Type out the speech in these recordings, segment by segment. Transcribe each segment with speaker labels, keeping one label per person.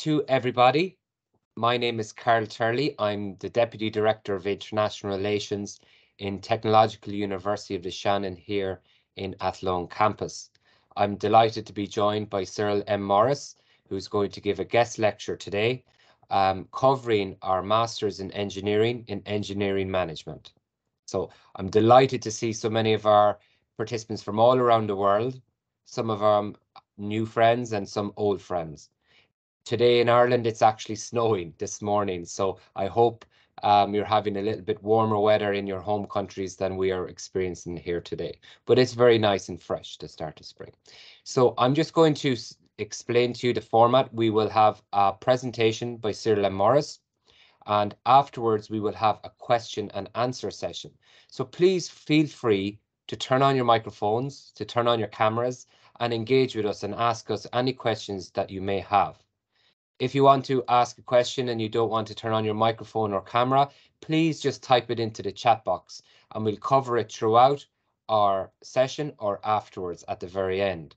Speaker 1: to everybody. My name is Carl Turley. I'm the Deputy Director of International Relations in Technological University of the Shannon here in Athlone campus. I'm delighted to be joined by Cyril M. Morris, who's going to give a guest lecture today um, covering our Masters in Engineering in Engineering Management. So I'm delighted to see so many of our participants from all around the world, some of our new friends and some old friends. Today in Ireland, it's actually snowing this morning, so I hope um, you're having a little bit warmer weather in your home countries than we are experiencing here today. But it's very nice and fresh to start the spring. So I'm just going to explain to you the format. We will have a presentation by Cyril M. Morris, and afterwards we will have a question and answer session. So please feel free to turn on your microphones, to turn on your cameras, and engage with us and ask us any questions that you may have. If you want to ask a question and you don't want to turn on your microphone or camera, please just type it into the chat box and we'll cover it throughout our session or afterwards at the very end.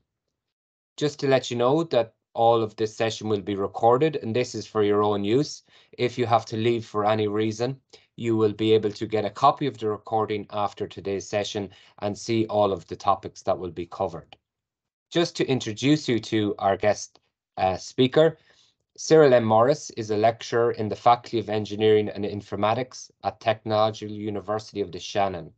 Speaker 1: Just to let you know that all of this session will be recorded and this is for your own use. If you have to leave for any reason, you will be able to get a copy of the recording after today's session and see all of the topics that will be covered. Just to introduce you to our guest uh, speaker, Cyril M. Morris is a lecturer in the Faculty of Engineering and Informatics at Technological University of the Shannon.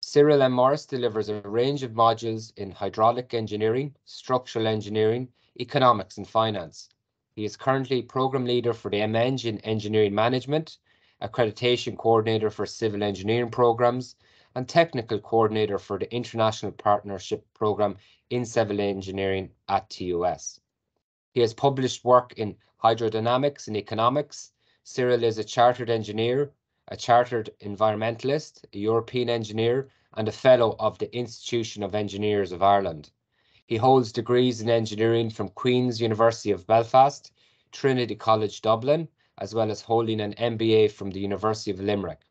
Speaker 1: Cyril M. Morris delivers a range of modules in hydraulic engineering, structural engineering, economics and finance. He is currently program leader for the MEng in engineering management, accreditation coordinator for civil engineering programs, and technical coordinator for the International Partnership Program in Civil Engineering at TUS. He has published work in hydrodynamics and economics. Cyril is a chartered engineer, a chartered environmentalist, a European engineer, and a fellow of the Institution of Engineers of Ireland. He holds degrees in engineering from Queen's University of Belfast, Trinity College Dublin, as well as holding an MBA from the University of Limerick.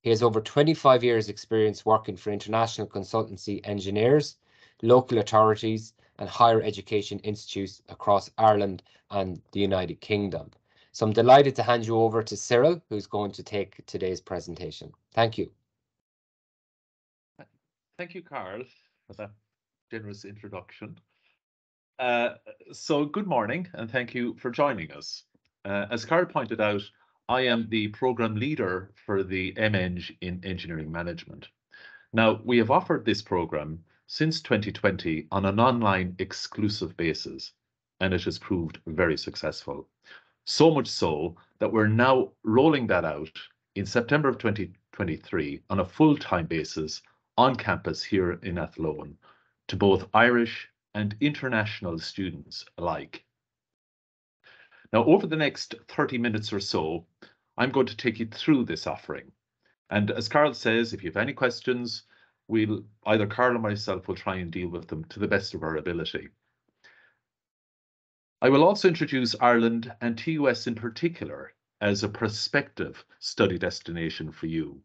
Speaker 1: He has over 25 years experience working for international consultancy engineers, local authorities, and higher education institutes across Ireland and the United Kingdom. So I'm delighted to hand you over to Cyril, who's going to take today's presentation. Thank you.
Speaker 2: Thank you, Carl, for that generous introduction. Uh, so good morning and thank you for joining us. Uh, as Carl pointed out, I am the program leader for the MEng in engineering management. Now, we have offered this program since 2020 on an online exclusive basis, and it has proved very successful. So much so that we're now rolling that out in September of 2023 on a full-time basis on campus here in Athlone to both Irish and international students alike. Now, over the next 30 minutes or so, I'm going to take you through this offering. And as Carl says, if you have any questions, we'll either Carl or myself will try and deal with them to the best of our ability. I will also introduce Ireland and TUS in particular as a prospective study destination for you.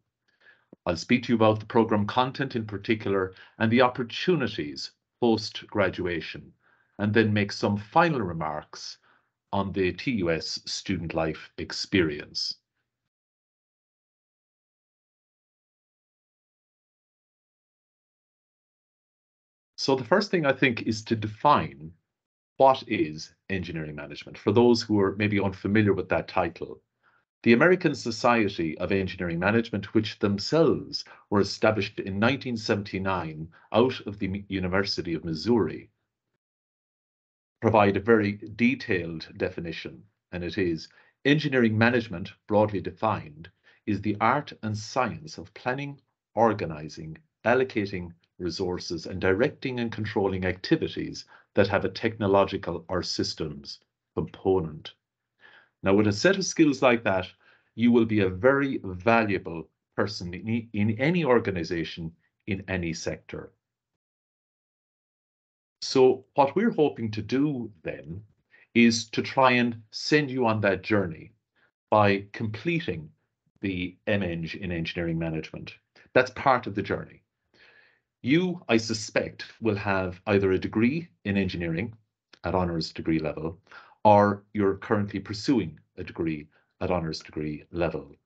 Speaker 2: I'll speak to you about the programme content in particular and the opportunities post-graduation, and then make some final remarks on the TUS student life experience. So the first thing I think is to define what is engineering management for those who are maybe unfamiliar with that title. The American Society of Engineering Management, which themselves were established in 1979 out of the University of Missouri, provide a very detailed definition, and it is engineering management, broadly defined, is the art and science of planning, organizing, allocating, resources and directing and controlling activities that have a technological or systems component. Now, with a set of skills like that, you will be a very valuable person in, in any organization in any sector. So what we're hoping to do then is to try and send you on that journey by completing the MEng in engineering management. That's part of the journey. You, I suspect, will have either a degree in engineering, at honours degree level, or you're currently pursuing a degree at honours degree level.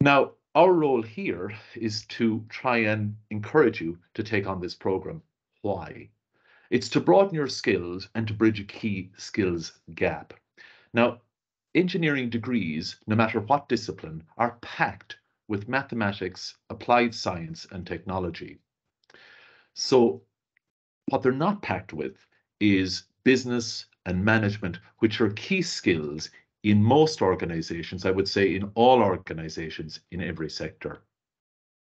Speaker 2: Now, our role here is to try and encourage you to take on this program. Why? It's to broaden your skills and to bridge a key skills gap. Now, engineering degrees, no matter what discipline, are packed with mathematics, applied science, and technology. So what they're not packed with is business and management, which are key skills in most organizations, I would say in all organizations in every sector.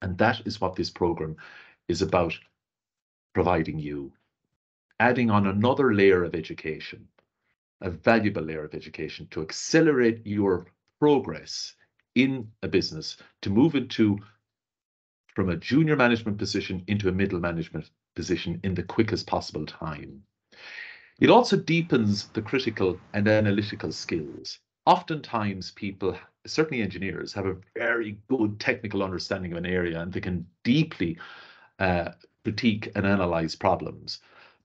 Speaker 2: And that is what this program is about providing you, adding on another layer of education, a valuable layer of education to accelerate your progress in a business to move into from a junior management position into a middle management position in the quickest possible time. It also deepens the critical and analytical skills. Oftentimes, people, certainly engineers, have a very good technical understanding of an area and they can deeply uh, critique and analyze problems.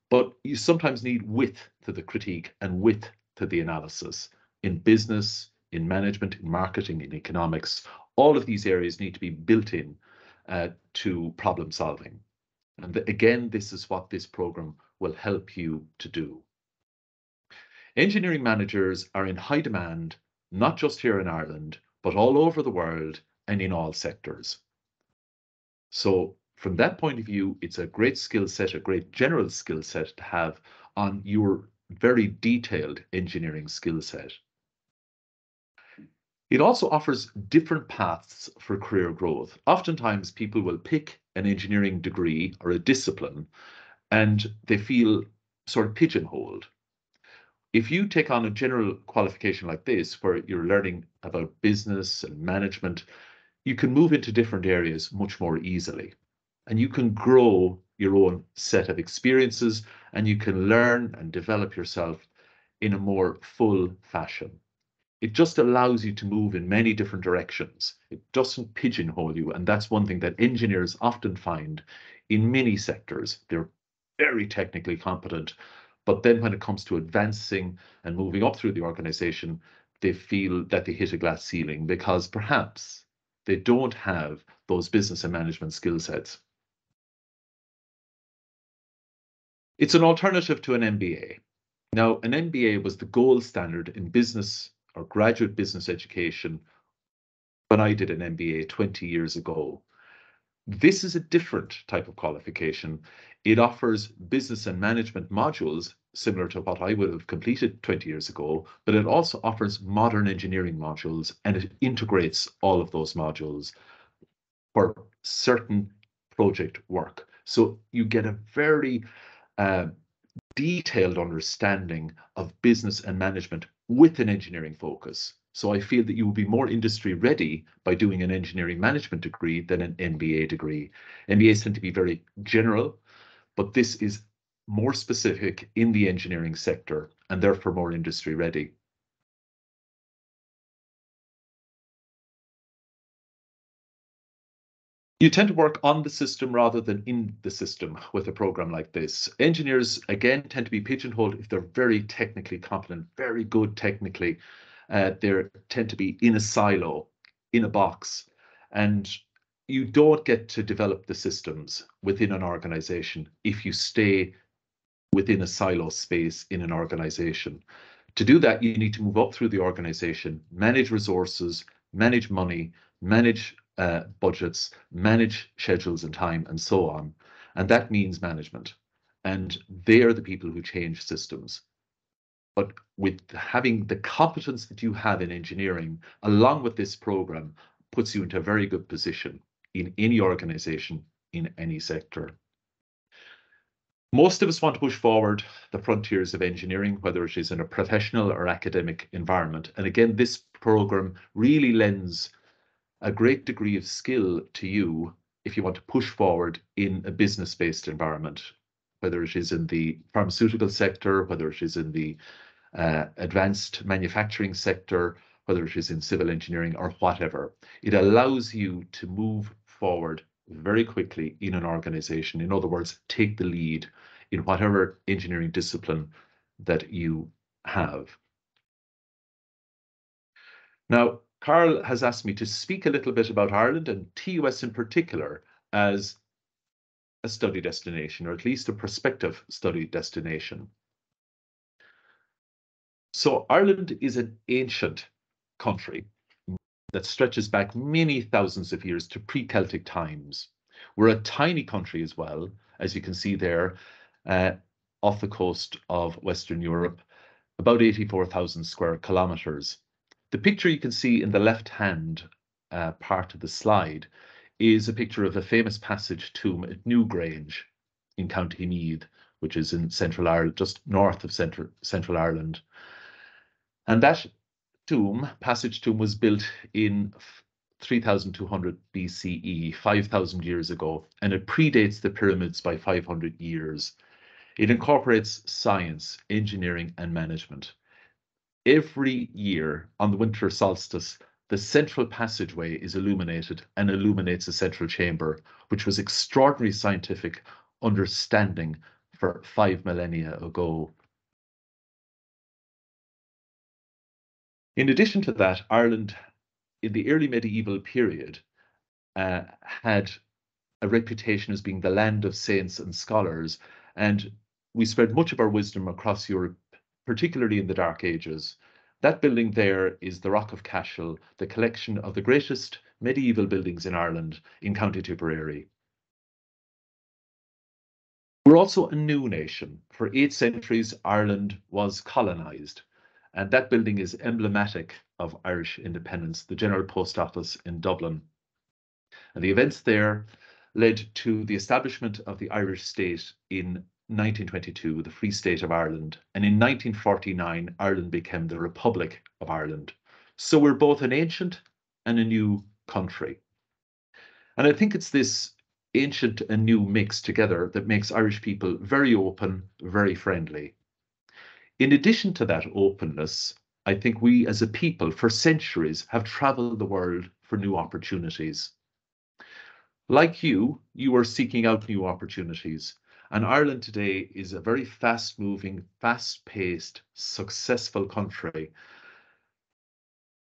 Speaker 2: But you sometimes need width to the critique and width to the analysis. In business, in management, in marketing, in economics, all of these areas need to be built in uh, to problem solving. And the, again, this is what this program will help you to do. Engineering managers are in high demand, not just here in Ireland, but all over the world and in all sectors. So from that point of view, it's a great skill set, a great general skill set to have on your very detailed engineering skill set. It also offers different paths for career growth. Oftentimes, people will pick an engineering degree or a discipline and they feel sort of pigeonholed. If you take on a general qualification like this, where you're learning about business and management, you can move into different areas much more easily. And you can grow your own set of experiences and you can learn and develop yourself in a more full fashion. It just allows you to move in many different directions. It doesn't pigeonhole you. And that's one thing that engineers often find in many sectors. They're very technically competent. But then when it comes to advancing and moving up through the organization, they feel that they hit a glass ceiling because perhaps they don't have those business and management skill sets. It's an alternative to an MBA. Now, an MBA was the gold standard in business or graduate business education when I did an MBA 20 years ago. This is a different type of qualification. It offers business and management modules similar to what I would have completed 20 years ago, but it also offers modern engineering modules and it integrates all of those modules for certain project work. So you get a very uh, detailed understanding of business and management with an engineering focus. So I feel that you will be more industry ready by doing an engineering management degree than an MBA degree. MBAs tend to be very general, but this is more specific in the engineering sector and therefore more industry ready. You tend to work on the system rather than in the system with a program like this. Engineers, again, tend to be pigeonholed if they're very technically competent, very good technically. Uh, they tend to be in a silo, in a box, and you don't get to develop the systems within an organization if you stay within a silo space in an organization. To do that, you need to move up through the organization, manage resources, manage money, manage uh, budgets, manage schedules and time, and so on. And that means management. And they are the people who change systems. But with having the competence that you have in engineering, along with this program, puts you into a very good position in any organization, in any sector. Most of us want to push forward the frontiers of engineering, whether it is in a professional or academic environment. And again, this program really lends a great degree of skill to you if you want to push forward in a business-based environment, whether it is in the pharmaceutical sector, whether it is in the uh, advanced manufacturing sector, whether it is in civil engineering or whatever. It allows you to move forward very quickly in an organization. In other words, take the lead in whatever engineering discipline that you have. Now, Carl has asked me to speak a little bit about Ireland and TUS in particular as a study destination, or at least a prospective study destination. So Ireland is an ancient country that stretches back many thousands of years to pre-Celtic times. We're a tiny country as well, as you can see there, uh, off the coast of Western Europe, about 84,000 square kilometers. The picture you can see in the left-hand uh, part of the slide is a picture of a famous passage tomb at Newgrange in County Meath, which is in Central Ireland, just north of Central, Central Ireland. And that tomb, passage tomb, was built in 3200 BCE, 5,000 years ago, and it predates the pyramids by 500 years. It incorporates science, engineering, and management. Every year on the winter solstice, the central passageway is illuminated and illuminates the central chamber, which was extraordinary scientific understanding for five millennia ago. In addition to that, Ireland in the early medieval period uh, had a reputation as being the land of saints and scholars, and we spread much of our wisdom across Europe, particularly in the Dark Ages. That building there is the Rock of Cashel, the collection of the greatest medieval buildings in Ireland in County Tipperary. We're also a new nation. For eight centuries, Ireland was colonised, and that building is emblematic of Irish independence, the General Post Office in Dublin. And the events there led to the establishment of the Irish state in 1922, the Free State of Ireland, and in 1949, Ireland became the Republic of Ireland. So we're both an ancient and a new country. And I think it's this ancient and new mix together that makes Irish people very open, very friendly. In addition to that openness, I think we as a people for centuries have traveled the world for new opportunities. Like you, you are seeking out new opportunities. And Ireland today is a very fast moving, fast paced, successful country.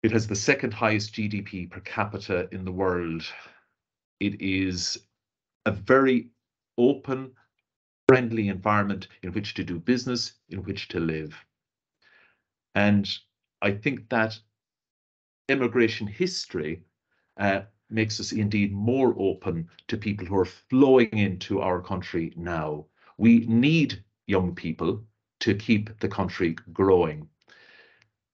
Speaker 2: It has the second highest GDP per capita in the world. It is a very open, friendly environment in which to do business, in which to live. And I think that immigration history uh, makes us indeed more open to people who are flowing into our country now. We need young people to keep the country growing.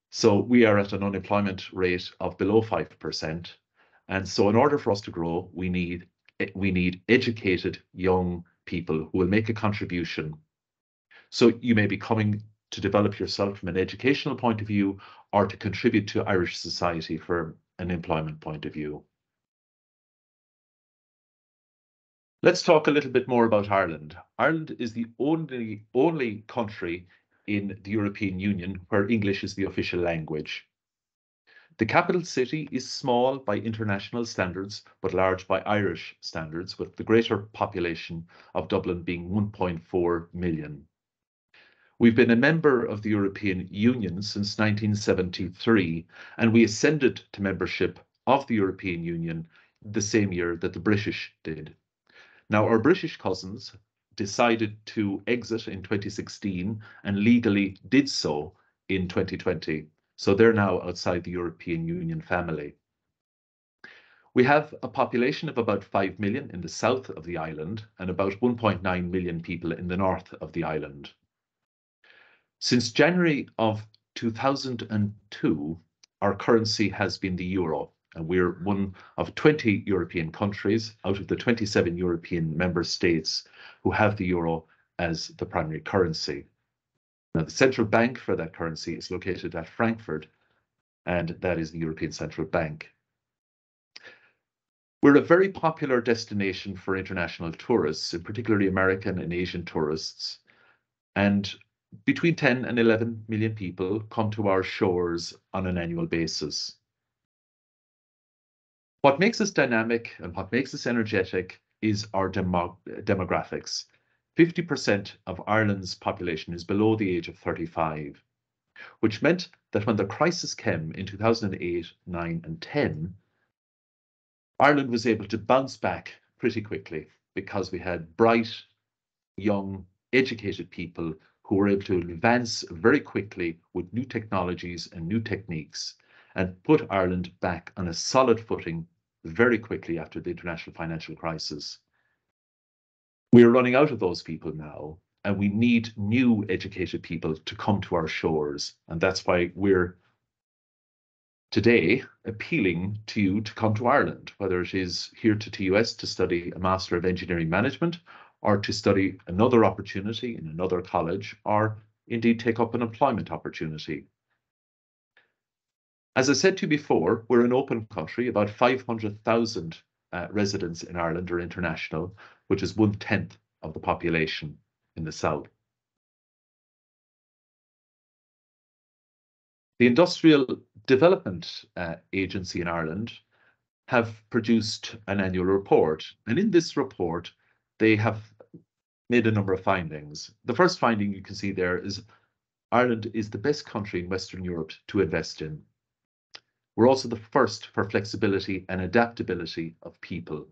Speaker 2: So we are at an unemployment rate of below 5%. And so in order for us to grow, we need we need educated young people who will make a contribution. So you may be coming to develop yourself from an educational point of view or to contribute to Irish society from an employment point of view. Let's talk a little bit more about Ireland. Ireland is the only, only country in the European Union where English is the official language. The capital city is small by international standards, but large by Irish standards, with the greater population of Dublin being 1.4 million. We've been a member of the European Union since 1973, and we ascended to membership of the European Union the same year that the British did. Now, our British cousins decided to exit in 2016 and legally did so in 2020. So they're now outside the European Union family. We have a population of about 5 million in the south of the island and about 1.9 million people in the north of the island. Since January of 2002, our currency has been the euro and we're one of 20 European countries out of the 27 European member states who have the euro as the primary currency. Now, the central bank for that currency is located at Frankfurt, and that is the European Central Bank. We're a very popular destination for international tourists, and particularly American and Asian tourists. And between 10 and 11 million people come to our shores on an annual basis. What makes us dynamic and what makes us energetic is our demo demographics. 50% of Ireland's population is below the age of 35, which meant that when the crisis came in 2008, 9 and 10, Ireland was able to bounce back pretty quickly because we had bright, young, educated people who were able to advance very quickly with new technologies and new techniques and put Ireland back on a solid footing very quickly after the international financial crisis. We are running out of those people now, and we need new educated people to come to our shores. And that's why we're today appealing to you to come to Ireland, whether it is here to TUS to study a Master of Engineering Management or to study another opportunity in another college or indeed take up an employment opportunity. As I said to you before, we're an open country, about 500,000 uh, residents in Ireland are international, which is one tenth of the population in the south. The Industrial Development uh, Agency in Ireland have produced an annual report, and in this report, they have made a number of findings. The first finding you can see there is Ireland is the best country in Western Europe to invest in. We're also the first for flexibility and adaptability of people.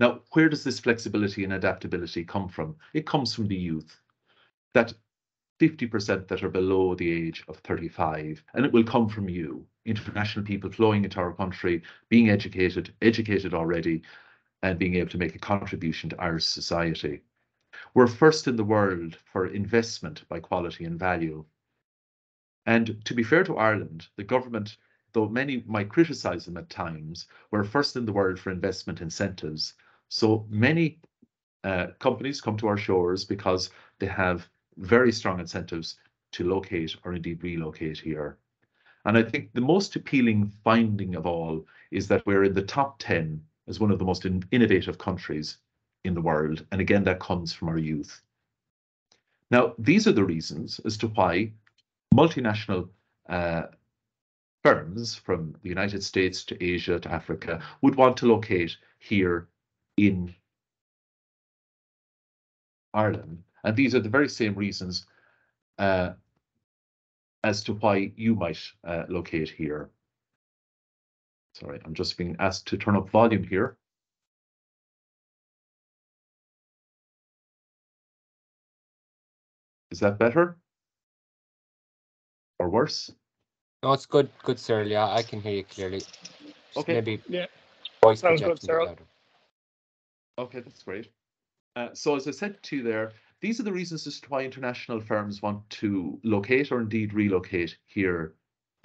Speaker 2: Now, where does this flexibility and adaptability come from? It comes from the youth. That 50% that are below the age of 35, and it will come from you, international people flowing into our country, being educated, educated already, and being able to make a contribution to Irish society. We're first in the world for investment by quality and value. And to be fair to Ireland, the government, though many might criticise them at times, were first in the world for investment incentives. So many uh, companies come to our shores because they have very strong incentives to locate or indeed relocate here. And I think the most appealing finding of all is that we're in the top 10 as one of the most in innovative countries in the world. And again, that comes from our youth. Now, these are the reasons as to why multinational uh, firms from the United States to Asia to Africa would want to locate here in Ireland and these are the very same reasons uh, as to why you might uh, locate here. Sorry, I'm just being asked to turn up volume here. Is that better? Or worse?
Speaker 1: No, it's good, good, sir. Yeah, I can hear you clearly. Just
Speaker 2: okay.
Speaker 1: Maybe
Speaker 3: yeah.
Speaker 1: voice
Speaker 3: Sounds good,
Speaker 1: Sarah.
Speaker 2: Okay, that's great. Uh, so as I said to you there, these are the reasons as to why international firms want to locate or indeed relocate here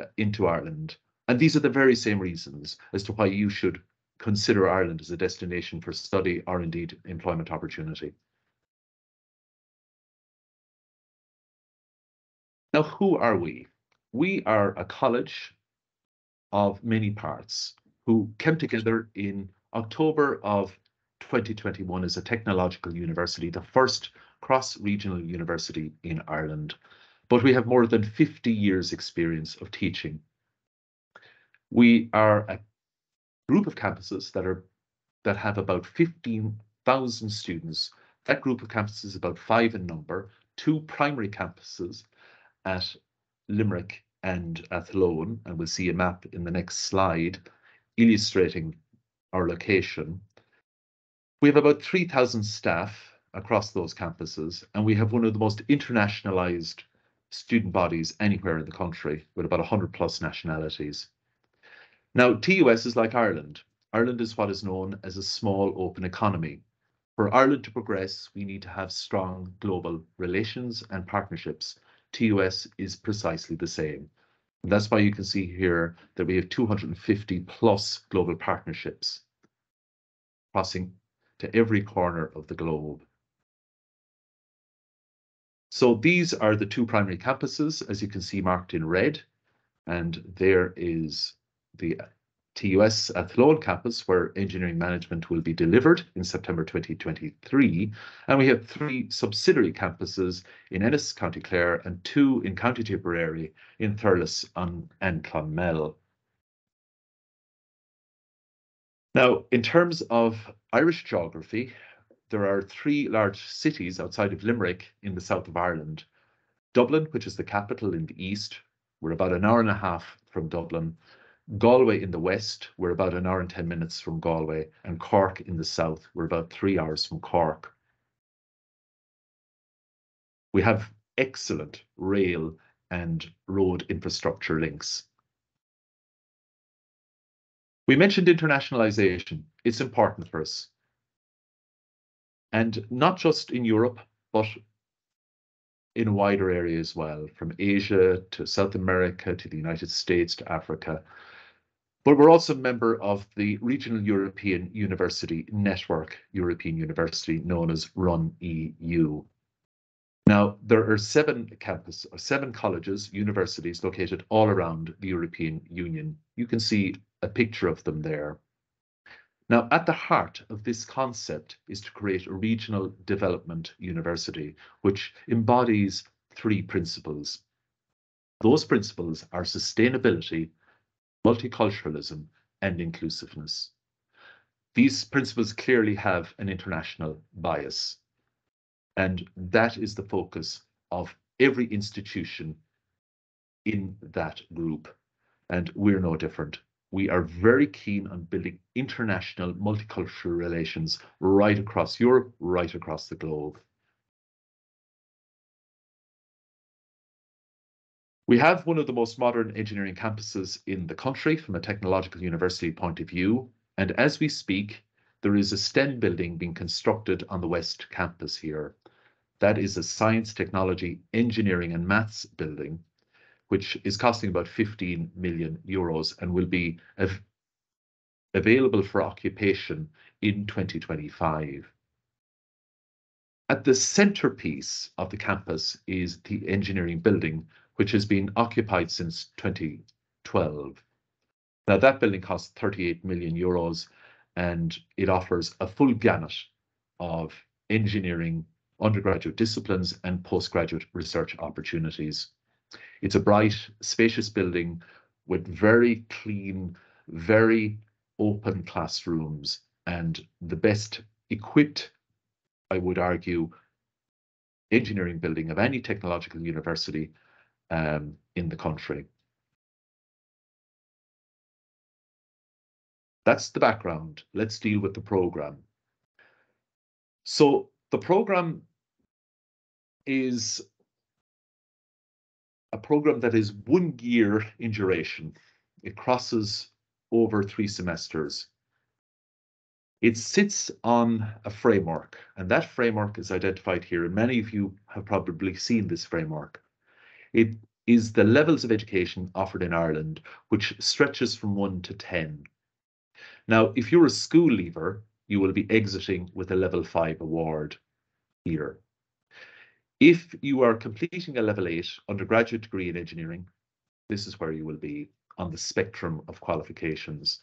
Speaker 2: uh, into Ireland. And these are the very same reasons as to why you should consider Ireland as a destination for study or indeed employment opportunity. Now, who are we? We are a college of many parts who came together in October of 2021 as a technological university, the first cross-regional university in Ireland, but we have more than 50 years experience of teaching. We are a group of campuses that are that have about 15,000 students. That group of campuses is about five in number, two primary campuses at Limerick and Athlone, and we'll see a map in the next slide illustrating our location. We have about 3,000 staff across those campuses, and we have one of the most internationalized student bodies anywhere in the country with about 100 plus nationalities. Now, TUS is like Ireland. Ireland is what is known as a small open economy. For Ireland to progress, we need to have strong global relations and partnerships. TUS is precisely the same. And that's why you can see here that we have 250 plus global partnerships crossing to every corner of the globe. So these are the two primary campuses, as you can see marked in red. And there is the TUS Athlone campus, where engineering management will be delivered in September 2023. And we have three subsidiary campuses in Ennis, County Clare, and two in County Tipperary in Thurles and Clonmel. Now, in terms of Irish geography, there are three large cities outside of Limerick in the south of Ireland. Dublin, which is the capital in the east, we're about an hour and a half from Dublin. Galway in the west, we're about an hour and 10 minutes from Galway, and Cork in the south, we're about three hours from Cork. We have excellent rail and road infrastructure links. We mentioned internationalization. It's important for us. And not just in Europe, but in a wider area as well, from Asia to South America to the United States to Africa. But we're also a member of the Regional European University Network, European University, known as RUN EU. Now, there are seven campus, seven colleges, universities located all around the European Union. You can see a picture of them there. Now, at the heart of this concept is to create a regional development university, which embodies three principles. Those principles are sustainability, multiculturalism, and inclusiveness. These principles clearly have an international bias. And that is the focus of every institution in that group. And we're no different. We are very keen on building international multicultural relations right across Europe, right across the globe. We have one of the most modern engineering campuses in the country from a technological university point of view. And as we speak, there is a STEM building being constructed on the West Campus here. That is a science, technology, engineering and maths building, which is costing about 15 million euros and will be av available for occupation in 2025. At the centerpiece of the campus is the engineering building, which has been occupied since 2012. Now that building costs 38 million euros and it offers a full gamut of engineering undergraduate disciplines and postgraduate research opportunities. It's a bright, spacious building with very clean, very open classrooms and the best equipped, I would argue, engineering building of any technological university um, in the country. That's the background. Let's deal with the program. So the program is a program that is one year in duration. It crosses over three semesters. It sits on a framework, and that framework is identified here, and many of you have probably seen this framework. It is the levels of education offered in Ireland, which stretches from 1 to 10. Now, if you're a school leaver, you will be exiting with a level 5 award here. If you are completing a level 8 undergraduate degree in engineering, this is where you will be on the spectrum of qualifications.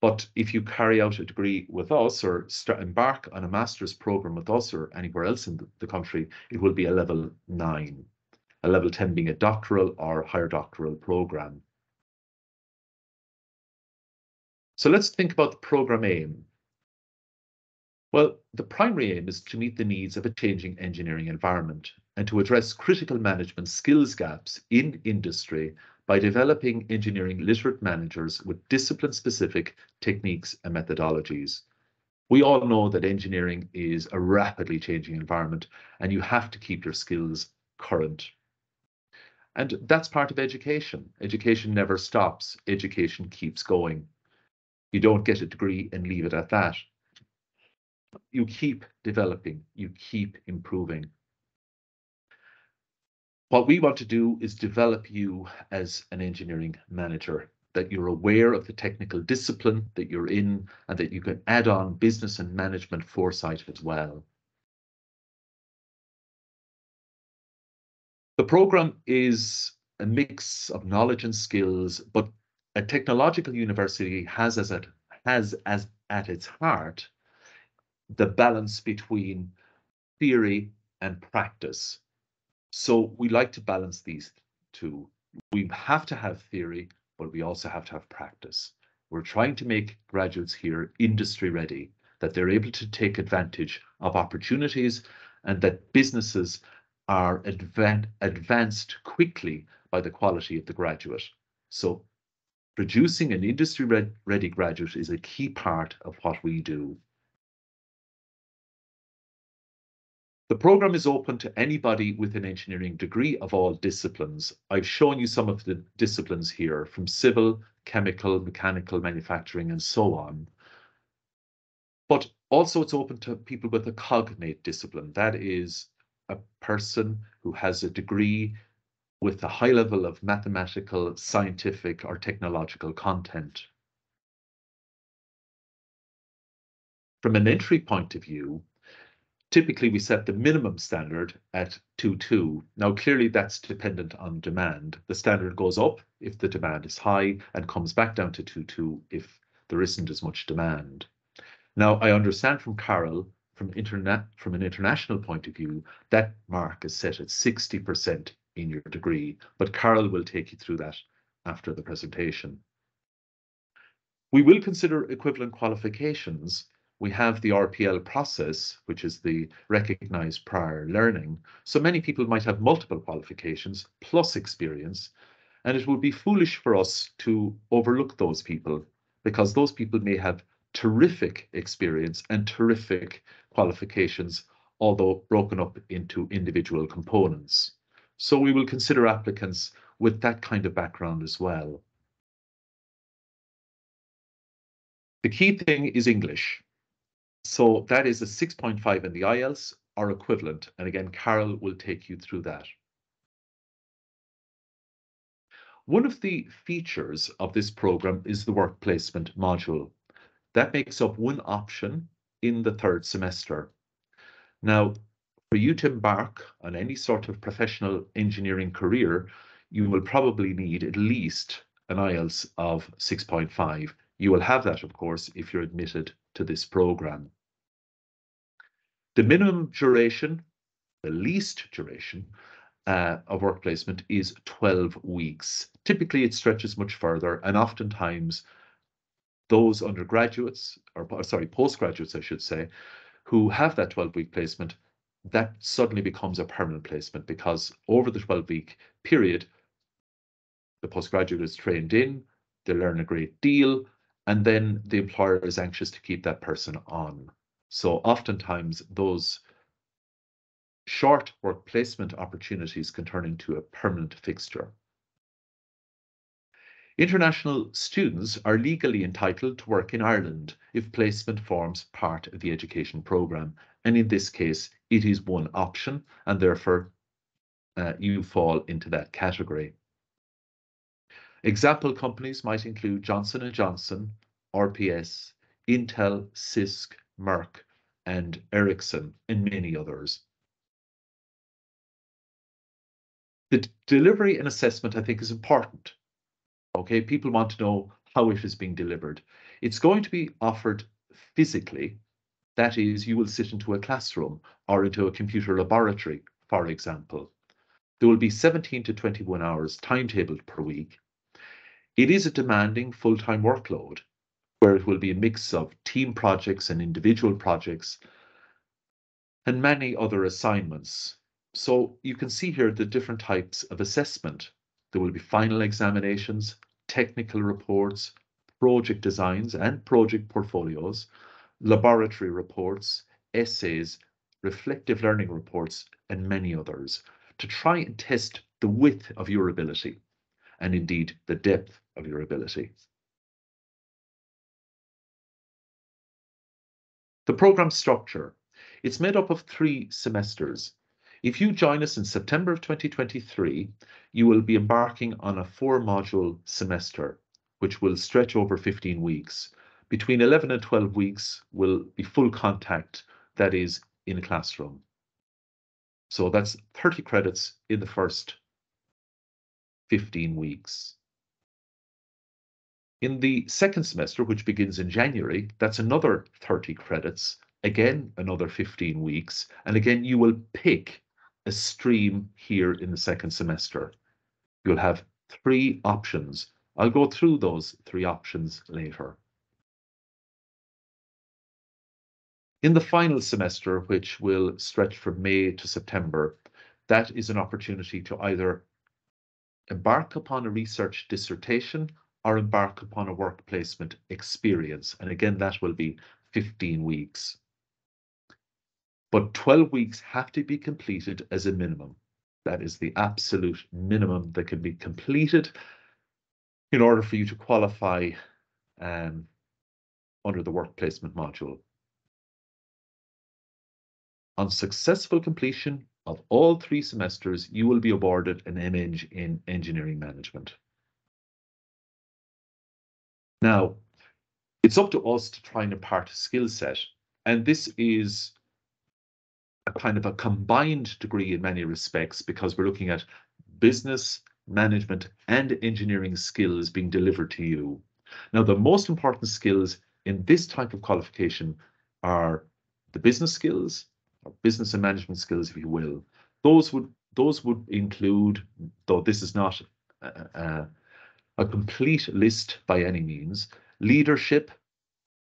Speaker 2: But if you carry out a degree with us or embark on a master's program with us or anywhere else in the, country, it will be a level 9, a level 10 being a doctoral or higher doctoral program. So let's think about the program aim. Well, the primary aim is to meet the needs of a changing engineering environment and to address critical management skills gaps in industry by developing engineering literate managers with discipline-specific techniques and methodologies. We all know that engineering is a rapidly changing environment and you have to keep your skills current. And that's part of education. Education never stops. Education keeps going. You don't get a degree and leave it at that you keep developing, you keep improving. What we want to do is develop you as an engineering manager, that you're aware of the technical discipline that you're in and that you can add on business and management foresight as well. The program is a mix of knowledge and skills, but a technological university has as, it, has as at its heart the balance between theory and practice. So we like to balance these two. We have to have theory, but we also have to have practice. We're trying to make graduates here industry ready. that they're able to take advantage of opportunities and that businesses are advan advanced quickly by the quality of the graduate. So producing an industry ready graduate is a key part of what we do. The program is open to anybody with an engineering degree of all disciplines. I've shown you some of the disciplines here from civil, chemical, mechanical, manufacturing, and so on. But also it's open to people with a cognate discipline. That is a person who has a degree with a high level of mathematical, scientific, or technological content. From an entry point of view, typically we set the minimum standard at 2.2. Now, clearly that's dependent on demand. The standard goes up if the demand is high and comes back down to 2.2 if there isn't as much demand. Now, I understand from Carol, from, from an international point of view, that mark is set at 60% in your degree, but Carol will take you through that after the presentation. We will consider equivalent qualifications we have the RPL process, which is the recognized prior learning. So many people might have multiple qualifications plus experience, and it would be foolish for us to overlook those people because those people may have terrific experience and terrific qualifications, although broken up into individual components. So we will consider applicants with that kind of background as well. The key thing is English. So that is a 6.5 in the IELTS or equivalent. And again, Carol will take you through that. One of the features of this program is the work placement module. That makes up one option in the third semester. Now, for you to embark on any sort of professional engineering career, you will probably need at least an IELTS of 6.5. You will have that, of course, if you're admitted to this program. The minimum duration, the least duration uh, of work placement is 12 weeks. Typically, it stretches much further, and oftentimes those undergraduates, or sorry, postgraduates, I should say, who have that 12 week placement, that suddenly becomes a permanent placement because over the 12 week period, the postgraduate is trained in, they learn a great deal, and then the employer is anxious to keep that person on. So oftentimes those short work placement opportunities can turn into a permanent fixture. International students are legally entitled to work in Ireland if placement forms part of the education programme. And in this case, it is one option and therefore uh, you fall into that category. Example companies might include Johnson & Johnson, RPS, Intel, Sisk, Merck, and Ericsson, and many others. The delivery and assessment, I think, is important. Okay, people want to know how it is being delivered. It's going to be offered physically. That is, you will sit into a classroom or into a computer laboratory, for example. There will be 17 to 21 hours timetabled per week. It is a demanding full-time workload where it will be a mix of team projects and individual projects and many other assignments. So you can see here the different types of assessment. There will be final examinations, technical reports, project designs and project portfolios, laboratory reports, essays, reflective learning reports, and many others to try and test the width of your ability and indeed the depth of your ability. The program structure, it's made up of three semesters. If you join us in September of 2023, you will be embarking on a four module semester, which will stretch over 15 weeks. Between 11 and 12 weeks will be full contact, that is in a classroom. So that's 30 credits in the first 15 weeks. In the second semester, which begins in January, that's another 30 credits, again, another 15 weeks. And again, you will pick a stream here in the second semester. You'll have three options. I'll go through those three options later. In the final semester, which will stretch from May to September, that is an opportunity to either embark upon a research dissertation or embark upon a work placement experience. And again, that will be 15 weeks. But 12 weeks have to be completed as a minimum. That is the absolute minimum that can be completed in order for you to qualify um, under the work placement module. On successful completion of all three semesters, you will be awarded an MEng in engineering management. Now, it's up to us to try and impart a skill set, and this is a kind of a combined degree in many respects because we're looking at business, management, and engineering skills being delivered to you. Now, the most important skills in this type of qualification are the business skills, or business and management skills, if you will. Those would those would include, though this is not a, a, complete list by any means, leadership,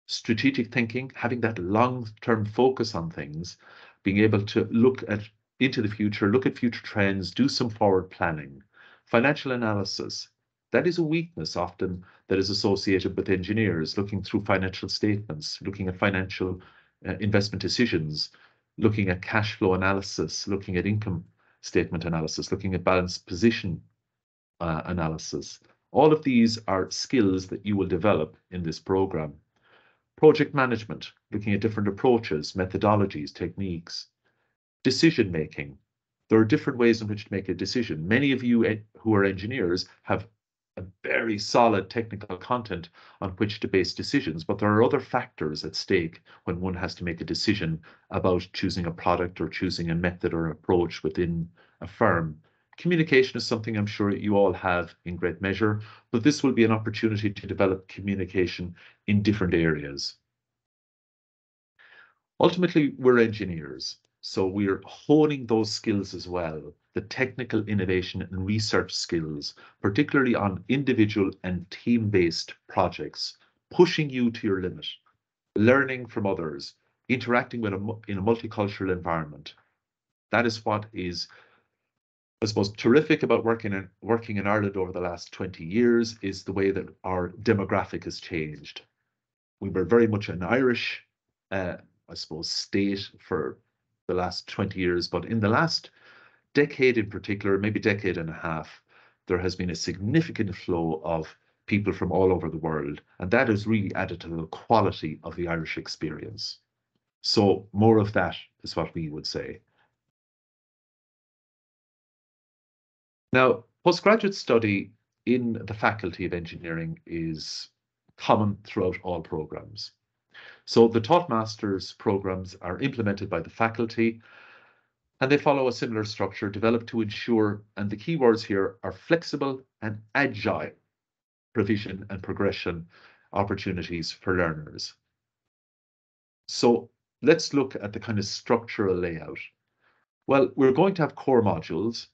Speaker 2: strategic thinking, having that long-term focus on things, being able to look at into the future, look at future trends, do some forward planning. Financial analysis, that is a weakness often that is associated with engineers, looking through financial statements, looking at financial uh, investment decisions, looking at cash flow analysis, looking at income statement analysis, looking at balance position uh, analysis. All of these are skills that you will develop in this program. Project management, looking at different approaches, methodologies, techniques. Decision making. There are different ways in which to make a decision. Many of you eh, who are engineers have a very solid technical content on which to base decisions, but there are other factors at stake when one has to make a decision about choosing a product or choosing a method or approach within a firm. Communication is something I'm sure you all have in great measure, but this will be an opportunity to develop communication in different areas. Ultimately, we're engineers, so we're honing those skills as well the technical innovation and research skills, particularly on individual and team-based projects, pushing you to your limit, learning from others, interacting with a, in a multicultural environment. That is what is, I suppose, terrific about working in working in Ireland over the last 20 years is the way that our demographic has changed. We were very much an Irish, uh, I suppose, state for the last 20 years, but in the last decade in particular, maybe decade and a half, there has been a significant flow of people from all over the world, and that has really added to the quality of the Irish experience. So more of that is what we would say. Now, postgraduate study in the Faculty of Engineering is common throughout all programs. So the taught masters programs are implemented by the faculty and they follow a similar structure developed to ensure, and the key words here are flexible and agile provision and progression opportunities for learners. So let's look at the kind of structural layout. Well, we're going to have core modules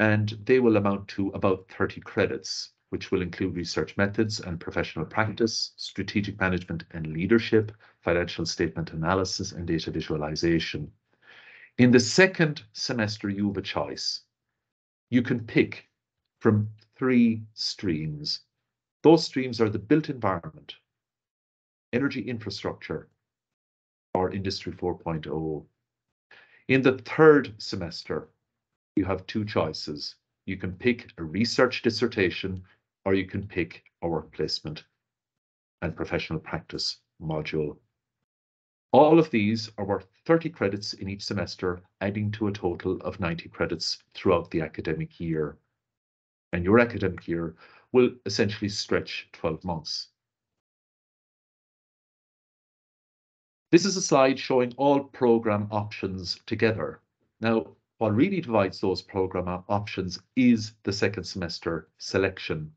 Speaker 2: and they will amount to about 30 credits, which will include research methods and professional practice, strategic management and leadership, financial statement analysis and data visualization. In the second semester, you have a choice. You can pick from three streams. Those streams are the built environment, energy infrastructure, or Industry 4.0. In the third semester, you have two choices. You can pick a research dissertation or you can pick a work placement and professional practice module. All of these are worth 30 credits in each semester, adding to a total of 90 credits throughout the academic year. And your academic year will essentially stretch 12 months. This is a slide showing all program options together. Now, what really divides those program options is the second semester selection.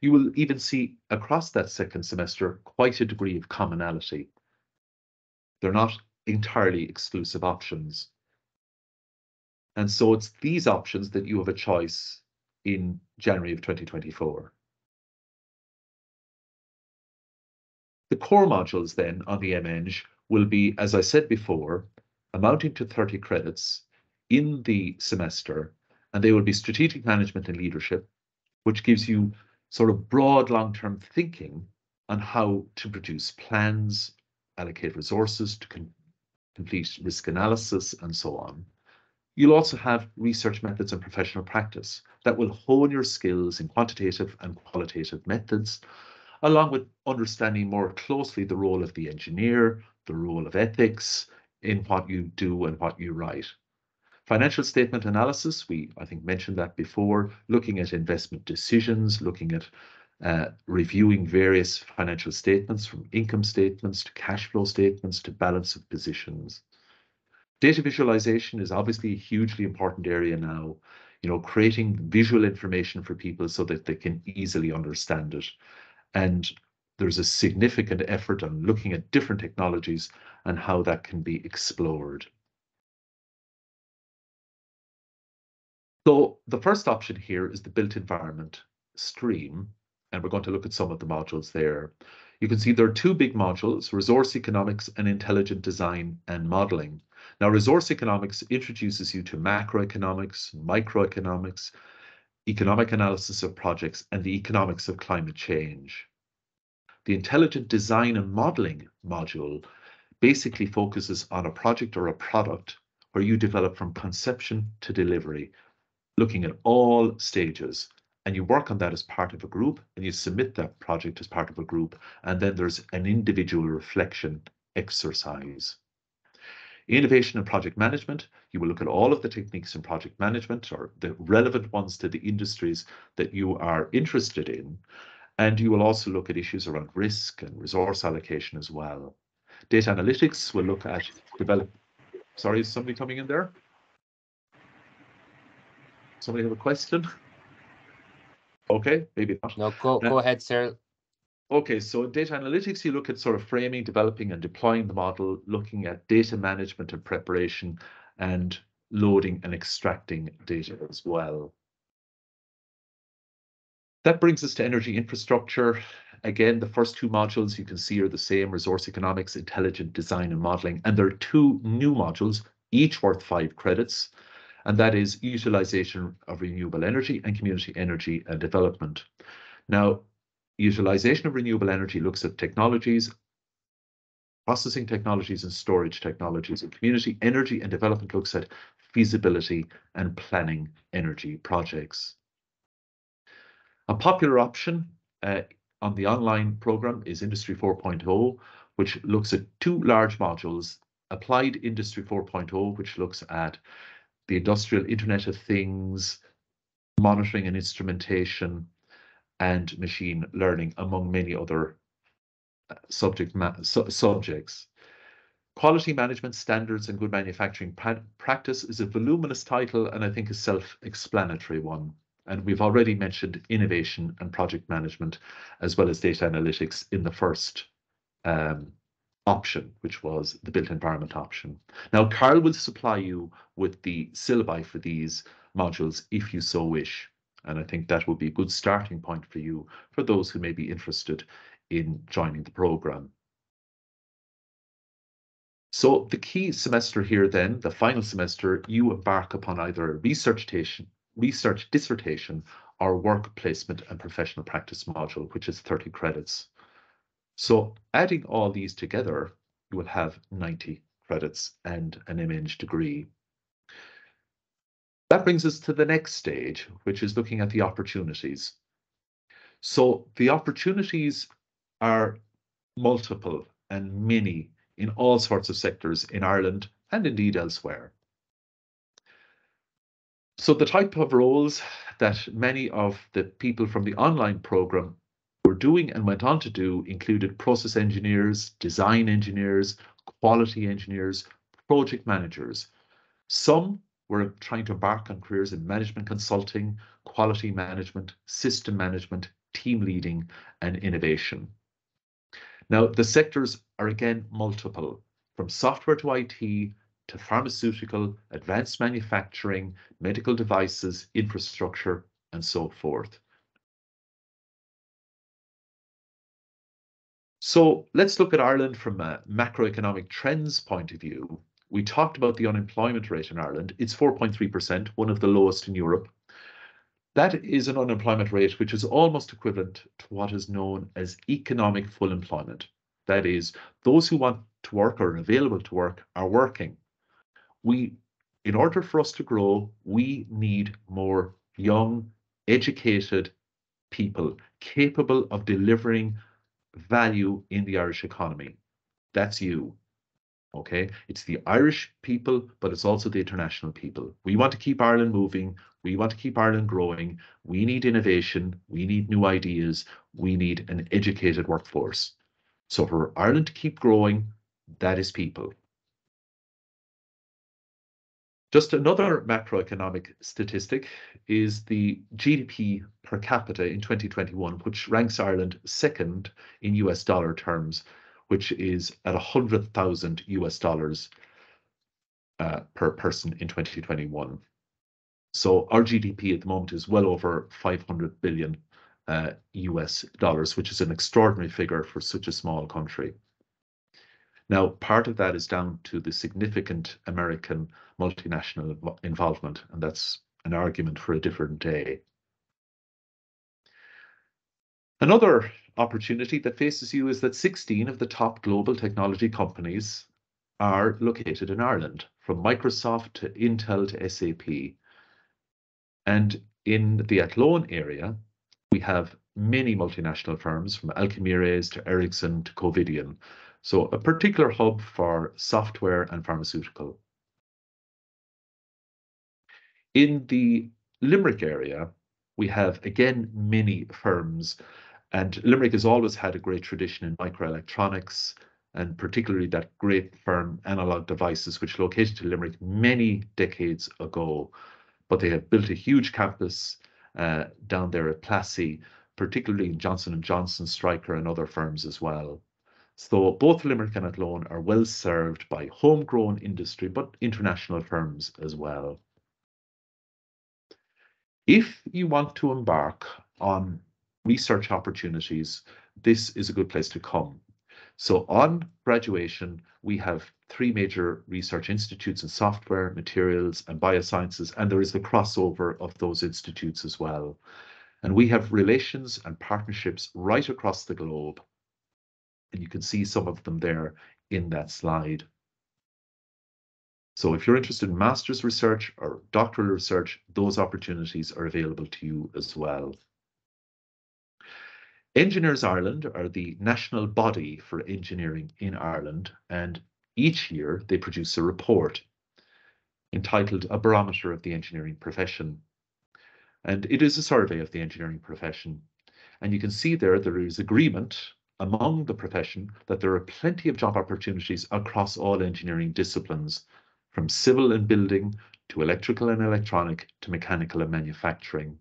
Speaker 2: You will even see across that second semester quite a degree of commonality. They're not entirely exclusive options. And so it's these options that you have a choice in January of 2024. The core modules then on the MEng will be, as I said before, amounting to 30 credits in the semester, and they will be strategic management and leadership, which gives you sort of broad long-term thinking on how to produce plans, allocate resources to complete risk analysis, and so on. You'll also have research methods and professional practice that will hone your skills in quantitative and qualitative methods, along with understanding more closely the role of the engineer, the role of ethics in what you do and what you write. Financial statement analysis, we, I think, mentioned that before, looking at investment decisions, looking at uh, reviewing various financial statements from income statements to cash flow statements to balance of positions. Data visualization is obviously a hugely important area now, you know, creating visual information for people so that they can easily understand it. And there's a significant effort on looking at different technologies and how that can be explored. So the first option here is the built environment stream, and we're going to look at some of the modules there. You can see there are two big modules, resource economics and intelligent design and modeling. Now, resource economics introduces you to macroeconomics, microeconomics, economic analysis of projects, and the economics of climate change. The intelligent design and modeling module basically focuses on a project or a product where you develop from conception to delivery, looking at all stages. And you work on that as part of a group and you submit that project as part of a group. And then there's an individual reflection exercise. Innovation and project management, you will look at all of the techniques in project management or the relevant ones to the industries that you are interested in. And you will also look at issues around risk and resource allocation as well. Data analytics will look at develop. Sorry, is somebody coming in there? Somebody have a question? Okay, maybe not.
Speaker 1: No, go, uh, go ahead, sir.
Speaker 2: Okay, so in data analytics, you look at sort of framing, developing and deploying the model, looking at data management and preparation and loading and extracting data as well. That brings us to energy infrastructure. Again, the first two modules you can see are the same, resource economics, intelligent design and modeling. And there are two new modules, each worth five credits, and that is utilization of renewable energy and community energy and development. Now, utilization of renewable energy looks at technologies, processing technologies and storage technologies, and community energy and development looks at feasibility and planning energy projects. A popular option uh, on the online program is Industry 4.0, which looks at two large modules, Applied Industry 4.0, which looks at the industrial Internet of Things, monitoring and instrumentation, and machine learning, among many other uh, subject su subjects. Quality Management Standards and Good Manufacturing Practice is a voluminous title and I think a self-explanatory one. And we've already mentioned innovation and project management, as well as data analytics in the first um, option, which was the built environment option. Now, Carl will supply you with the syllabi for these modules if you so wish. And I think that will be a good starting point for you, for those who may be interested in joining the program. So the key semester here then, the final semester, you embark upon either a research, research dissertation or work placement and professional practice module, which is 30 credits. So adding all these together, you will have 90 credits and an MEng degree. That brings us to the next stage, which is looking at the opportunities. So the opportunities are multiple and many in all sorts of sectors in Ireland and indeed elsewhere. So the type of roles that many of the people from the online program were doing and went on to do included process engineers, design engineers, quality engineers, project managers. Some were trying to embark on careers in management consulting, quality management, system management, team leading, and innovation. Now, the sectors are again multiple, from software to IT to pharmaceutical, advanced manufacturing, medical devices, infrastructure, and so forth. So let's look at Ireland from a macroeconomic trends point of view. We talked about the unemployment rate in Ireland. It's 4.3%, one of the lowest in Europe. That is an unemployment rate which is almost equivalent to what is known as economic full employment. That is, those who want to work or are available to work are working. We, in order for us to grow, we need more young, educated people capable of delivering value in the Irish economy. That's you. Okay, it's the Irish people, but it's also the international people. We want to keep Ireland moving. We want to keep Ireland growing. We need innovation. We need new ideas. We need an educated workforce. So for Ireland to keep growing, that is people. Just another macroeconomic statistic is the GDP per capita in 2021, which ranks Ireland second in US dollar terms, which is at 100,000 US dollars uh, per person in 2021. So our GDP at the moment is well over 500 billion uh, US dollars, which is an extraordinary figure for such a small country. Now, part of that is down to the significant American multinational involvement, and that's an argument for a different day. Another opportunity that faces you is that 16 of the top global technology companies are located in Ireland, from Microsoft to Intel to SAP. And in the Athlone area, we have many multinational firms from Alkermes to Ericsson to Covidien. So a particular hub for software and pharmaceutical. In the Limerick area, we have again many firms, and Limerick has always had a great tradition in microelectronics, and particularly that great firm Analog Devices, which located to Limerick many decades ago. But they have built a huge campus uh, down there at Plassey, particularly in Johnson & Johnson, Stryker, and other firms as well. So both Limerick and Athlone are well served by homegrown industry, but international firms as well. If you want to embark on research opportunities, this is a good place to come. So on graduation, we have three major research institutes in software, materials, and biosciences, and there is the crossover of those institutes as well. And we have relations and partnerships right across the globe and you can see some of them there in that slide. So if you're interested in master's research or doctoral research, those opportunities are available to you as well. Engineers Ireland are the national body for engineering in Ireland, and each year they produce a report entitled A Barometer of the Engineering Profession. And it is a survey of the engineering profession. And you can see there there is agreement among the profession that there are plenty of job opportunities across all engineering disciplines, from civil and building to electrical and electronic to mechanical and manufacturing.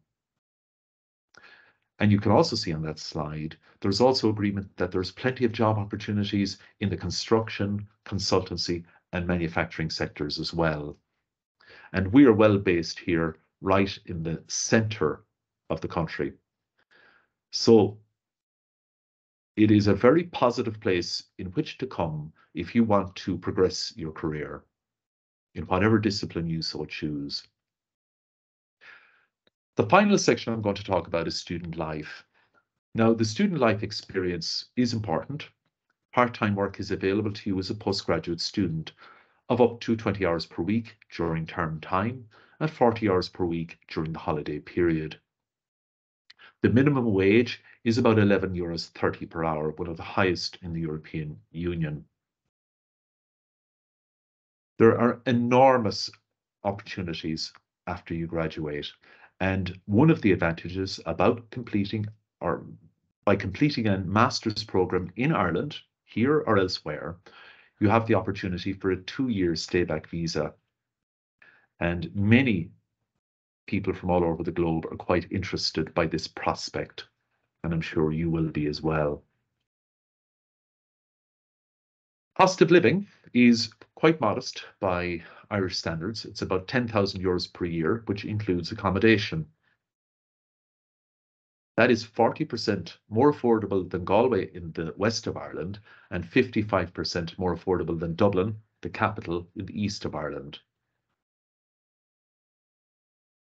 Speaker 2: And you can also see on that slide, there's also agreement that there's plenty of job opportunities in the construction, consultancy and manufacturing sectors as well. And we are well based here right in the center of the country. So it is a very positive place in which to come if you want to progress your career in whatever discipline you so choose. The final section I'm going to talk about is student life. Now, the student life experience is important. Part-time work is available to you as a postgraduate student of up to 20 hours per week during term time and 40 hours per week during the holiday period. The minimum wage is about 11 euros 30 per hour, one of the highest in the European Union. There are enormous opportunities after you graduate. And one of the advantages about completing or by completing a master's program in Ireland, here or elsewhere, you have the opportunity for a two-year stay-back visa. And many people from all over the globe are quite interested by this prospect, and I'm sure you will be as well. Cost of living is quite modest by Irish standards. It's about 10,000 euros per year, which includes accommodation. That is 40% more affordable than Galway in the west of Ireland and 55% more affordable than Dublin, the capital in the east of Ireland.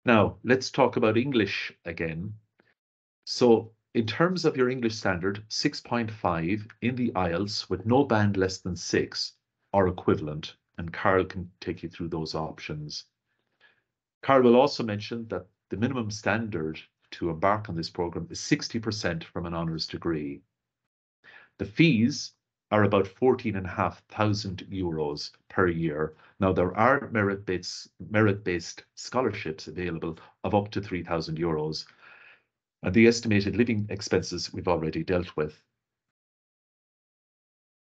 Speaker 2: Now, let's talk about English again. So in terms of your English standard, 6.5 in the IELTS with no band less than six are equivalent, and Carl can take you through those options. Carl will also mention that the minimum standard to embark on this program is 60% from an honours degree. The fees are about 14,500 euros per year. Now, there are merit-based merit-based scholarships available of up to 3,000 euros, and the estimated living expenses we've already dealt with.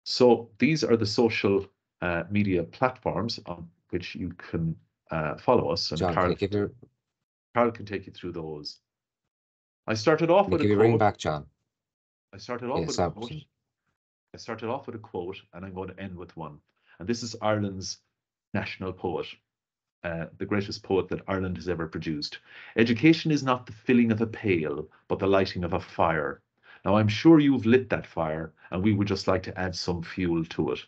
Speaker 2: So these are the social uh, media platforms on which you can uh, follow us.
Speaker 1: And John, Carl, can you
Speaker 2: Carl can take you through those. I started off with
Speaker 1: a
Speaker 2: quote.
Speaker 1: ring back, John.
Speaker 2: I started off yes, with a quote. I started off with a quote, and I'm going to end with one. And this is Ireland's national poet, uh, the greatest poet that Ireland has ever produced. Education is not the filling of a pail, but the lighting of a fire. Now, I'm sure you've lit that fire, and we would just like to add some fuel to it.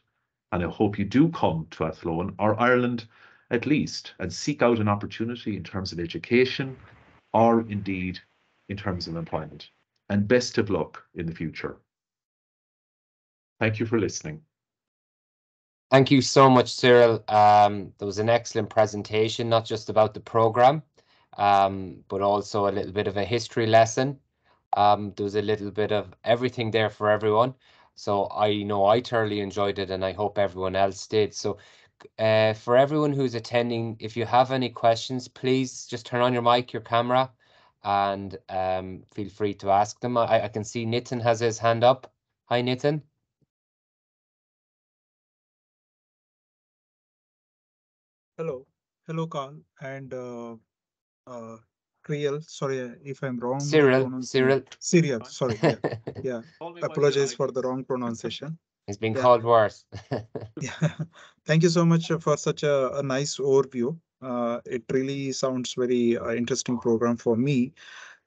Speaker 2: And I hope you do come to Athlone or Ireland at least and seek out an opportunity in terms of education or indeed in terms of employment. And best of luck in the future. Thank you for listening.
Speaker 1: Thank you so much, Cyril. Um, there was an excellent presentation, not just about the program, um, but also a little bit of a history lesson. Um, there was a little bit of everything there for everyone. So I know I thoroughly enjoyed it and I hope everyone else did. So uh, for everyone who's attending, if you have any questions, please just turn on your mic, your camera, and um, feel free to ask them. I, I can see Nitin has his hand up. Hi, Nitin.
Speaker 3: Hello, hello, Carl, and uh, uh, Kriel. Sorry if I'm wrong.
Speaker 1: Cyril, Cyril.
Speaker 3: Cyril, sorry. Yeah, yeah. Apologize for the wrong pronunciation.
Speaker 1: It's been yeah. called worse.
Speaker 3: yeah. Thank you so much for such a, a nice overview. Uh, it really sounds very uh, interesting program for me.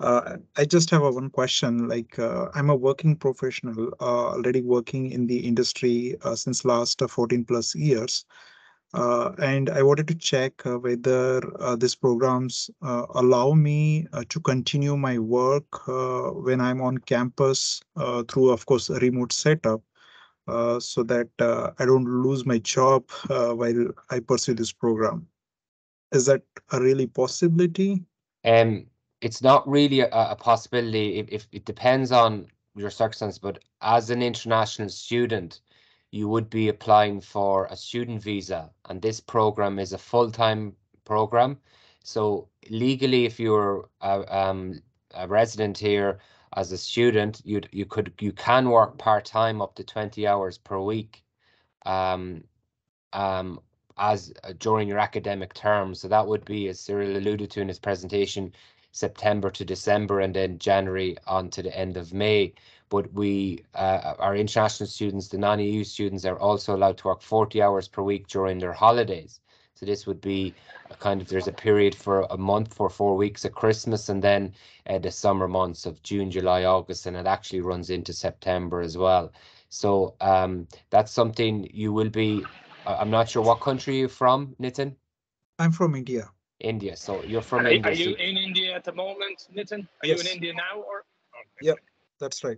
Speaker 3: Uh, I just have a one question. Like uh, I'm a working professional, uh, already working in the industry uh, since last 14 plus years. Uh, and I wanted to check uh, whether uh, these programs allow me to continue my work when I'm on campus through, of course, a remote setup. so that I don't lose my job while I pursue this program. Is that a really possibility?
Speaker 1: Um, it's not really a, a possibility. If, if it depends on your circumstance, but as an international student, you would be applying for a student visa, and this program is a full-time program. So legally, if you're a, um, a resident here as a student, you you could you can work part time up to 20 hours per week. Um, um, as uh, during your academic term. So that would be, as Cyril alluded to in his presentation, September to December and then January on to the end of May. But we, uh, our international students, the non-EU students, are also allowed to work 40 hours per week during their holidays. So this would be a kind of there's a period for a month for four weeks at Christmas and then uh, the summer months of June, July, August, and it actually runs into September as well. So um, that's something you will be I'm not sure what country you're from, Nitin.
Speaker 3: I'm from India.
Speaker 1: India. So you're from
Speaker 4: are,
Speaker 1: India.
Speaker 4: Are you in India at the moment, Nitin? Are
Speaker 3: yes.
Speaker 4: you in India now or?
Speaker 3: Okay. Yep, that's right.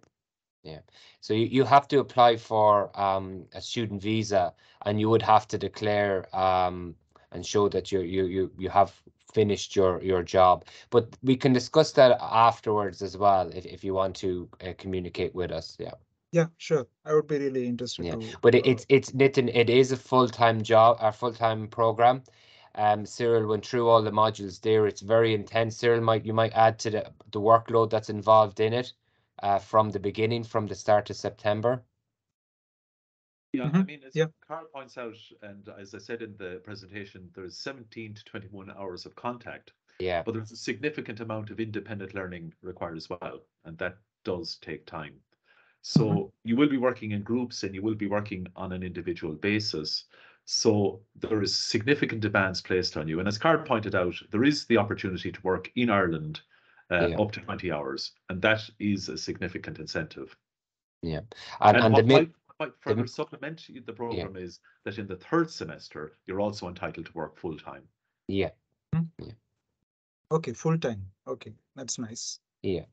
Speaker 1: Yeah. So you, you have to apply for um, a student visa and you would have to declare um, and show that you you you you have finished your your job. But we can discuss that afterwards as well if, if you want to uh, communicate with us. Yeah.
Speaker 3: Yeah, sure. I would be really interested.
Speaker 1: Yeah,
Speaker 3: to,
Speaker 1: but it, uh, it's it's Nitin. It is a full time job, a full time program. Um, Cyril went through all the modules there. It's very intense. Cyril, might you might add to the the workload that's involved in it, uh, from the beginning, from the start of September.
Speaker 2: Yeah, mm-hmm. I mean, as yeah. Carl points out, and as I said in the presentation, there's 17 to 21 hours of contact.
Speaker 1: Yeah.
Speaker 2: But there's a significant amount of independent learning required as well, and that does take time. So mm-hmm. you will be working in groups and you will be working on an individual basis. So there is significant demands placed on you. And as Carl pointed out, there is the opportunity to work in Ireland uh,
Speaker 1: Yeah.
Speaker 2: up to 20 hours. And that is a significant incentive.
Speaker 1: And,
Speaker 2: And,
Speaker 1: and the
Speaker 2: what
Speaker 1: mid,
Speaker 2: might, might further
Speaker 1: mi-
Speaker 2: supplement the program is that in the third semester, you're also entitled to work full time.
Speaker 1: yeah,
Speaker 3: Okay, full time. Okay, that's nice.
Speaker 1: yeah.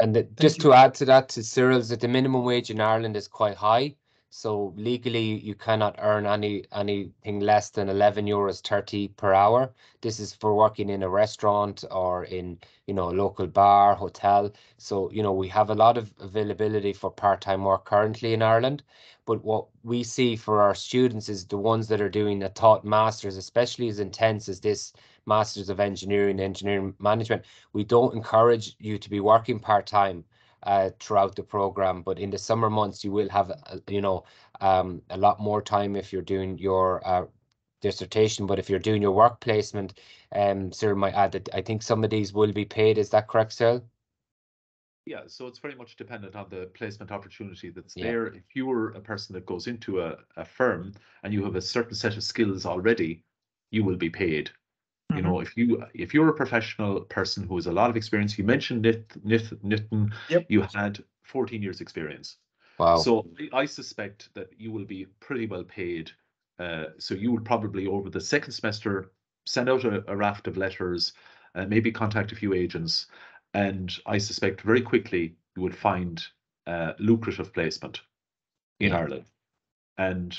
Speaker 1: And the, just
Speaker 3: you.
Speaker 1: to add to that, to Cyril's, that the minimum wage in Ireland is quite high. So legally, you cannot earn any anything less than eleven euros thirty per hour. This is for working in a restaurant or in you know a local bar, hotel. So you know we have a lot of availability for part-time work currently in Ireland. But what we see for our students is the ones that are doing a taught masters, especially as intense as this Masters of Engineering, Engineering Management. We don't encourage you to be working part-time uh, throughout the program. But in the summer months, you will have, uh, you know, um, a lot more time if you're doing your uh, dissertation. But if you're doing your work placement, um, Cyril might add that I think some of these will be paid. Is that correct, Cyril?
Speaker 2: Yeah, so it's very much dependent on the placement opportunity that's
Speaker 1: Yeah.
Speaker 2: there. If you're a person that goes into a, a firm and you have a certain set of skills already, you will be paid. You know, if you if you're a professional person who has a lot of experience, you mentioned Nit, Nit, Nitin,
Speaker 3: Yep.
Speaker 2: you had 14 years experience.
Speaker 1: Wow.
Speaker 2: So I- I suspect that you will be pretty well paid. Uh, so you would probably over the second semester send out a, a raft of letters, uh, maybe contact a few agents, and I suspect very quickly you would find uh, lucrative placement in
Speaker 1: Yeah.
Speaker 2: Ireland. And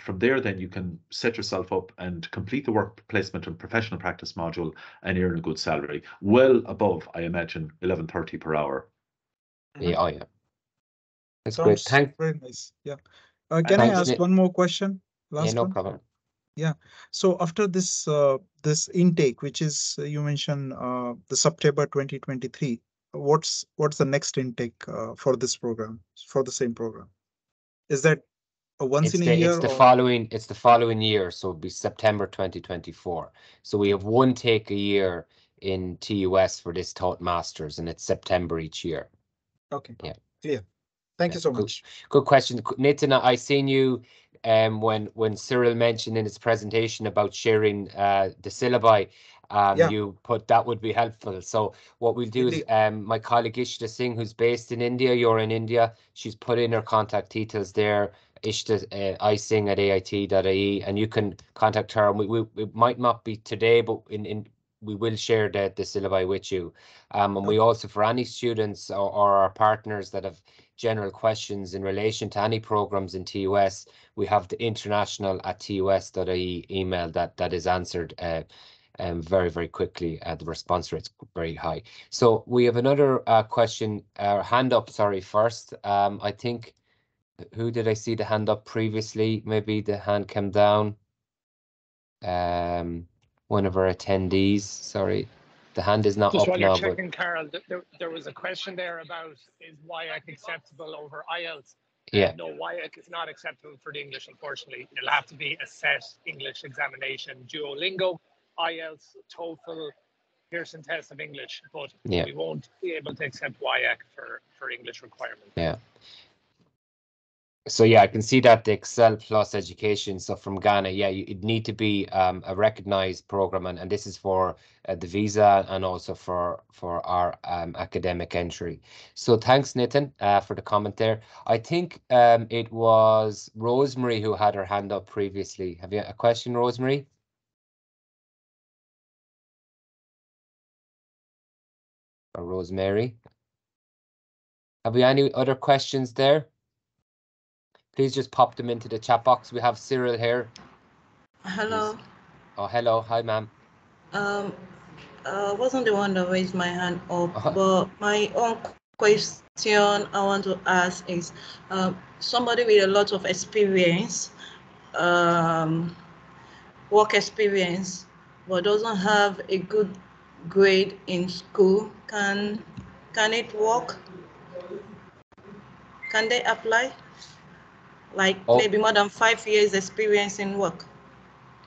Speaker 2: from there, then you can set yourself up and complete the work placement and professional practice module and earn a good salary, well above, I imagine, eleven thirty per hour.
Speaker 1: yeah, oh yeah. That's great.
Speaker 3: Sounds
Speaker 1: Thank.
Speaker 3: very nice. Yeah. Uh, can I ask
Speaker 1: Nick.
Speaker 3: one more question?
Speaker 1: Yeah,
Speaker 3: Last
Speaker 1: no
Speaker 3: one.
Speaker 1: problem.
Speaker 3: So after this uh, this intake, which is uh, you mentioned uh, the September 2023, what's what's the next intake uh, for this program for the same program? Is that a once
Speaker 1: It's
Speaker 3: in
Speaker 1: the,
Speaker 3: a year?
Speaker 1: it's the
Speaker 3: or-
Speaker 1: following, it's the following year, so it'll be September twenty twenty-four. So we have one take a year in TUS for this taught masters and it's September each year.
Speaker 3: Okay.
Speaker 1: Yeah.
Speaker 3: Clear. Thank
Speaker 1: Yeah,
Speaker 3: you so
Speaker 1: good.
Speaker 3: much.
Speaker 1: Good question. Qu- Nitin, I seen you um when when Cyril mentioned in his presentation about sharing uh the syllabi. Um
Speaker 3: Yeah.
Speaker 1: you put that would be helpful. So what we'll do is um my colleague Ishita Singh, who's based in India, you're in India, she's put in her contact details there. Ishita uh, I sing at AIT.ie and you can contact her. And we, we it might not be today, but in in we will share the the syllabi with you. Um and we also for any students or, or our partners that have general questions in relation to any programs in TUS, we have the international at tus.ie email that that is answered uh, um, very, very quickly. Uh, the response rate's very high. So we have another uh, question, uh, hand up, sorry, first. Um, I think, who did I see the hand up previously? Maybe the hand came down. Um, one of our attendees, sorry. The hand is not
Speaker 4: Just
Speaker 1: up
Speaker 4: while
Speaker 1: now,
Speaker 4: you're
Speaker 1: but
Speaker 4: checking, Carol, th- there, there was a question there about is WAEC acceptable over IELTS?
Speaker 1: yeah,
Speaker 4: No, WAEC is not acceptable for the English, unfortunately. It'll have to be a set English examination, Duolingo, IELTS, TOEFL, Pearson test of English, but
Speaker 1: Yeah.
Speaker 4: we won't be able to accept WAEC for, for English requirements.
Speaker 1: yeah. So yeah, I can see that the Excel Plus education. So from Ghana, yeah, you, it need to be um, a recognized program, and, and this is for uh, the visa and also for for our um, academic entry. So thanks, Nitin, uh, for the comment there. I think um, it was Rosemary who had her hand up previously. Have you a question, Rosemary? Or Rosemary? Have we any other questions there? Please just pop them into the chat box. We have Cyril here.
Speaker 5: Hello.
Speaker 1: Oh, hello. Hi, ma'am.
Speaker 5: Um, I wasn't the one that raised my hand up,
Speaker 1: Uh-huh.
Speaker 5: but my own question I want to ask is, um, somebody with a lot of experience, um, work experience, but doesn't have a good grade in school, can can it work? Can they apply? Like
Speaker 1: Oh.
Speaker 5: maybe more than five years experience in work?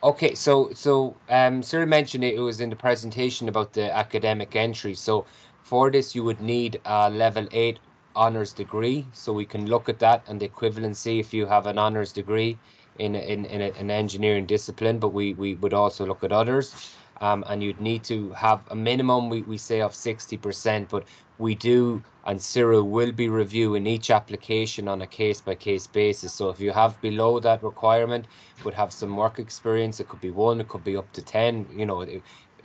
Speaker 1: Okay, so so um, Cyril mentioned it, it was in the presentation about the academic entry. So for this, you would need a level eight honors degree. So we can look at that and the equivalency if you have an honors degree in in in an engineering discipline. But we we would also look at others. um, and you'd need to have a minimum, we, we say, of 60%, but we do, and Cyril will be reviewing each application on a case-by-case basis. So if you have below that requirement, would have some work experience, it could be one, it could be up to 10, you know,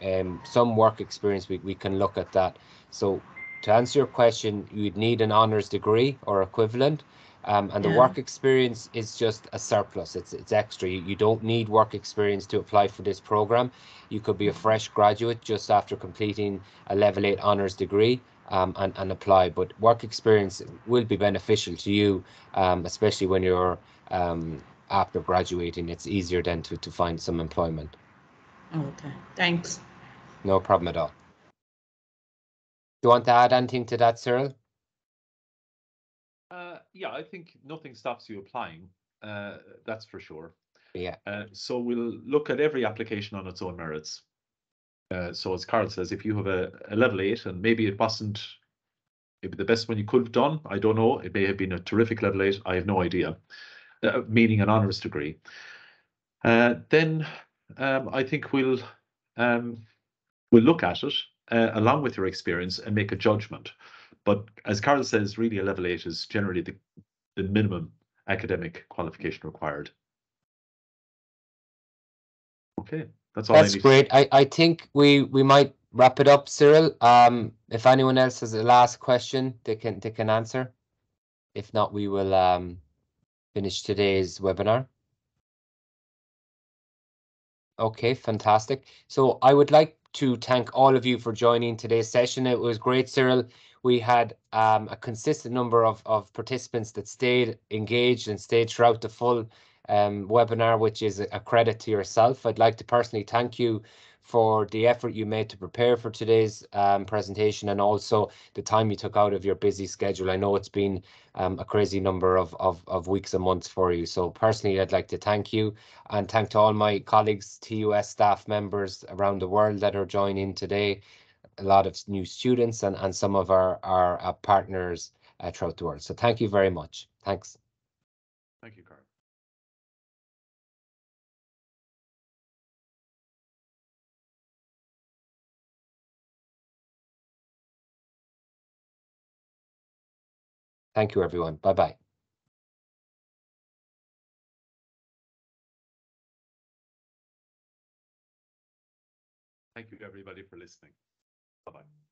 Speaker 1: um, some work experience, we, we can look at that. So to answer your question, you'd need an honours degree or equivalent. Um, and the
Speaker 5: Yeah.
Speaker 1: work experience is just a surplus. It's it's extra. You, you don't need work experience to apply for this program. You could be a fresh graduate just after completing a level eight honours degree um, and, and apply. But work experience will be beneficial to you, um, especially when you're um, after graduating. It's easier then to, to find some employment.
Speaker 5: Okay, thanks.
Speaker 1: No problem at all. Do you want to add anything to that, Cyril?
Speaker 2: Uh, yeah, I think nothing stops you applying. Uh, that's for sure.
Speaker 1: Yeah.
Speaker 2: Uh, so we'll look at every application on its own merits. Uh, so as Carl says, if you have a, a level eight and maybe it wasn't maybe the best one you could have done, I don't know. It may have been a terrific level eight. I have no idea. Uh, meaning an honours degree. Uh, then um, I think we'll um, we'll look at it uh, along with your experience and make a judgment. But as Carl says, really a level eight is generally the, the minimum academic qualification required. Okay, that's all I
Speaker 1: That's
Speaker 2: need.
Speaker 1: great. I, I think we we might wrap it up, Cyril. Um, if anyone else has a last question, they can they can answer. If not, we will um finish today's webinar. Okay, fantastic. So I would like to thank all of you for joining today's session. It was great, Cyril. We had um, a consistent number of, of participants that stayed engaged and stayed throughout the full um, webinar, which is a, credit to yourself. I'd like to personally thank you for the effort you made to prepare for today's um, presentation and also the time you took out of your busy schedule. I know it's been um, a crazy number of, of, of weeks and months for you. So personally, I'd like to thank you and thank to all my colleagues, TUS staff members around the world that are joining today, a lot of new students and, and some of our, our, uh partners uh, throughout the world. So thank you very much. Thanks.
Speaker 2: Thank you, Carl.
Speaker 1: Thank you, everyone. Bye-bye.
Speaker 2: Thank you, everybody, for listening. Bye-bye.